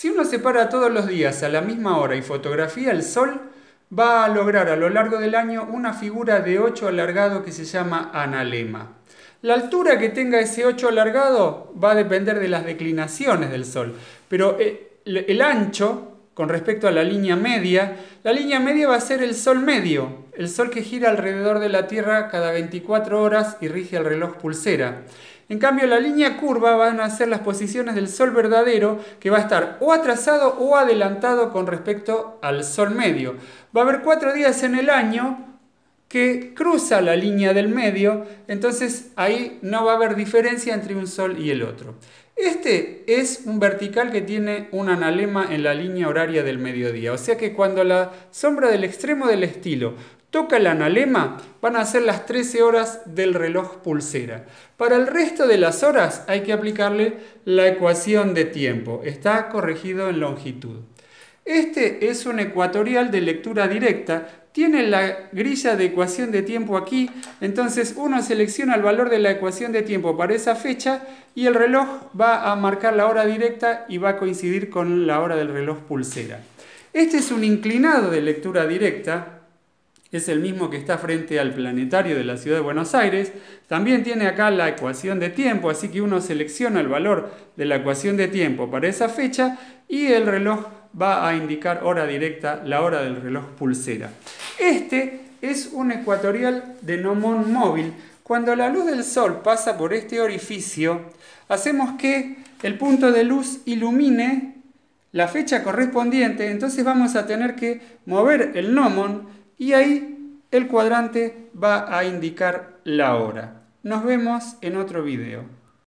Si uno se para todos los días a la misma hora y fotografía el sol, va a lograr a lo largo del año una figura de 8 alargado que se llama analema. La altura que tenga ese 8 alargado va a depender de las declinaciones del Sol, pero eh, el ancho con respecto a la línea media, la línea media va a ser el Sol medio, el Sol que gira alrededor de la Tierra cada 24 horas y rige el reloj pulsera. En cambio, la línea curva van a ser las posiciones del Sol verdadero, que va a estar o atrasado o adelantado con respecto al Sol medio. Va a haber cuatro días en el año que cruza la línea del medio, entonces ahí no va a haber diferencia entre un Sol y el otro. Este es un vertical que tiene un analema en la línea horaria del mediodía, o sea que cuando la sombra del extremo del estilo toca el analema, van a ser las 13 horas del reloj pulsera. Para el resto de las horas hay que aplicarle la ecuación de tiempo. Está corregido en longitud. Este es un ecuatorial de lectura directa. Tiene la grilla de ecuación de tiempo aquí. Entonces uno selecciona el valor de la ecuación de tiempo para esa fecha y el reloj va a marcar la hora directa y va a coincidir con la hora del reloj pulsera. Este es un inclinado de lectura directa es el mismo que está frente al planetario de la ciudad de Buenos Aires. También tiene acá la ecuación de tiempo, así que uno selecciona el valor de la ecuación de tiempo para esa fecha y el reloj va a indicar hora directa, la hora del reloj pulsera. Este es un ecuatorial de Nomón móvil. Cuando la luz del sol pasa por este orificio, hacemos que el punto de luz ilumine la fecha correspondiente, entonces vamos a tener que mover el gnomon y ahí el cuadrante va a indicar la hora. Nos vemos en otro video.